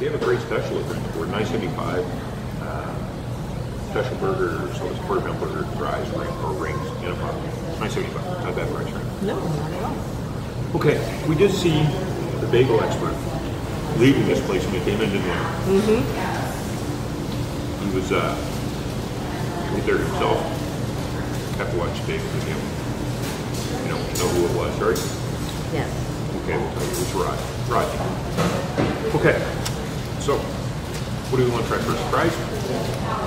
They have a great special them. We're nine seventy five. Uh, special burger, so it's quarter pound burger, fries, ring, or rings in a pot. Nine seventy five. Not bad price, right? No, not at all. Okay, we did see the bagel expert leaving this place when we came in, didn't we? Mm-hmm. He was uh, right there himself. Have to watch the bagel with him. You know, know who it was, right? Yes. Okay, we'll tell you it's Rod. Rod. Okay, so what do we want to try first? Fries?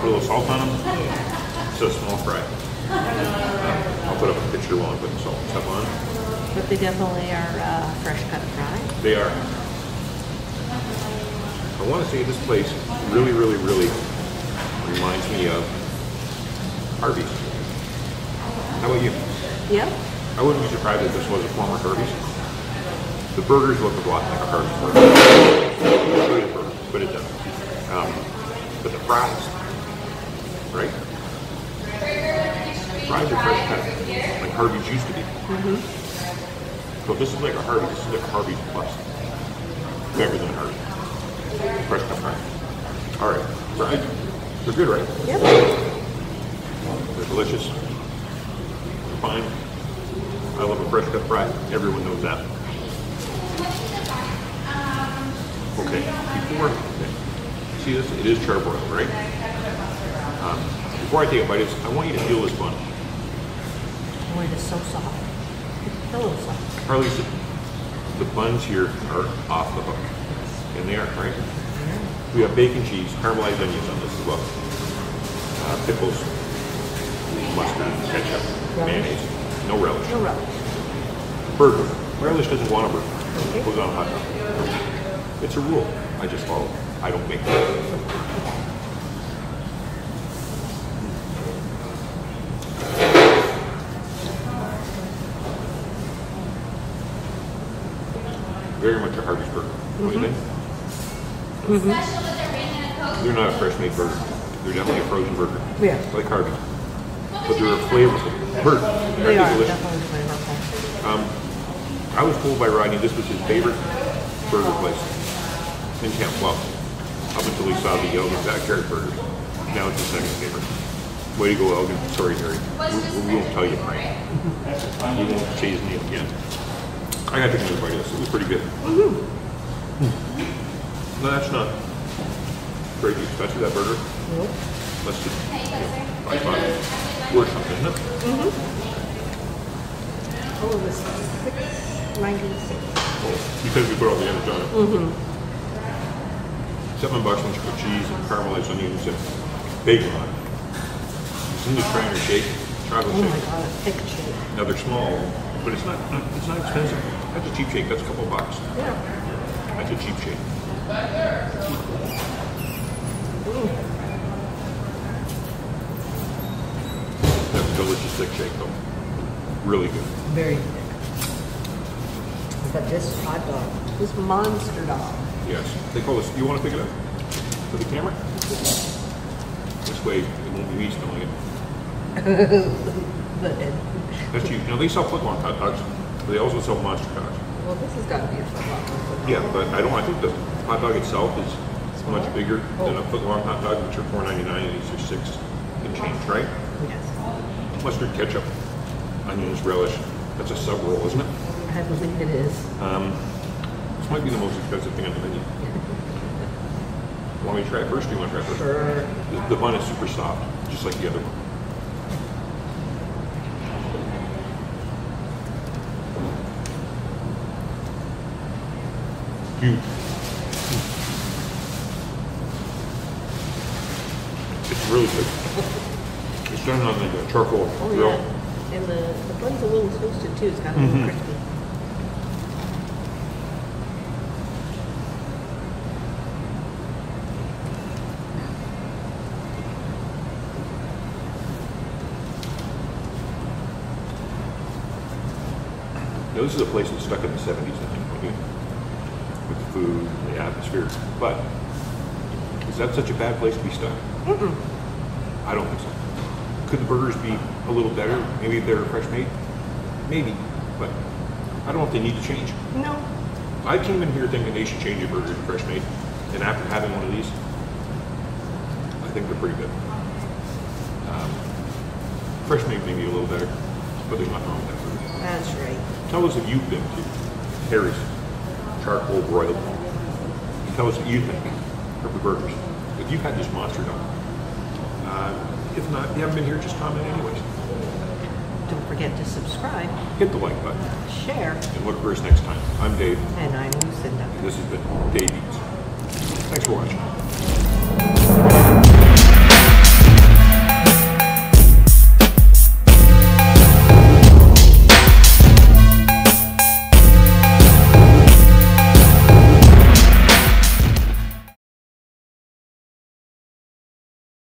Put a little salt on them. So small fry. Uh, I'll put up a picture while I'm putting salt and stuff on. But they definitely are uh, fresh cut fry. They are. I want to say this place really, really, really reminds me of Harvey's. How about you? Yep. I wouldn't be surprised if this was a former Harvey's. The burgers look a lot like a Harvey's burger. But it doesn't. Um, but the fries, right? Fries are fresh cut, like Harvey's used to be. So this is like a Harvey. This is like a Harvey's plus. Better than Harvey. Fresh cut fries. All right, fries. They're good, right? Yep. They're delicious. They're fine. I love a fresh cut fry. Everyone knows that. Okay, before okay. see this, it is charbroiled, right? Um, before I take a bite, I want you to feel this bun. Oh, it is so soft. It's pillow soft. Harley's, the buns here are off the hook, and they are, right? We have bacon cheese, caramelized onions on this as well. Uh, pickles, mustard, ketchup, Relish? mayonnaise, no relish. No relish. Burger. Relish doesn't want a burger. Okay. Goes on a hot dog. It's a rule. I just follow. I don't make it. Very much a Harvey's burger. What do you mm-hmm. think? Mm-hmm. They're not a fresh made burger. They're definitely a frozen burger. Yeah. Like Harvey's. But they're a flavorful burger. They are delicious. definitely flavorful. Um, I was told by Rodney this was his favorite burger place in Camp Well. Up until he saw the Elgin Backyard Burger. Now it's his second favorite. Way to go, Elgin. Sorry, Harry. We, we won't tell you, Frank. We won't chase me again. I got to take another bite of this. It was pretty good. No, that's not crazy expensive, that burger. Nope. Let's just, you know, five bucks. Worth something, isn't it? Oh, this is six ninety-six. Oh, because we put all the energy on it. Mm-hmm. Seven bucks when you put cheese and caramelized onions and bacon on it. It's in the Trainer shake, chocolate Oh my shake. god, a thick shake. Now they're small, but it's not it's not expensive. That's a cheap shake. That's a couple bucks. Yeah. That's a cheap shake. That's a delicious thick shake though. Really good. Very thick. But this hot dog, this monster dog. Yes. They call this. You want to pick it up for the camera? This way it won't be me smelling it. That's. You know they sell footlong hot dogs, but they also sell monster dogs. well, this has got to be a foot long. Yeah, but I don't. I think the hot dog itself is much bigger than a foot long hot dog, which are four ninety nine, and these are six and change, right? Yes. Mustard, ketchup, onions, relish. That's a sub roll, isn't it? I believe it is. Um, might be the most expensive thing on the menu. Want me to try it first? Do you want to try it first? Sure. The, the bun is super soft, just like the other one. Huge. It's really good. It's done on the charcoal Oh, grill. yeah. And the, the bun's a little toasted too. It's got a little Mhm. Crispy. Now, this is a place that's stuck in the 70s, I think, with the food, the atmosphere. But is that such a bad place to be stuck? I don't think so. Could the burgers be a little better. Maybe if they're fresh made, maybe. But I don't know if they need to change. No. I came in here thinking they should change a burger to fresh made, and after having one of these, I think they're pretty good. Um, fresh made may be a little better, but there's nothing wrong with. That's right. Tell us if you've been to Harry's Charcoal Broiled. Tell us what you think of the burgers. If you've had this monster dog. Uh, if not, you haven't been here, just comment anyways. Don't forget to subscribe, Hit the like button share, and look for us next time. I'm Dave. and I'm Lucinda. This has been Dave Eats. Thanks for watching.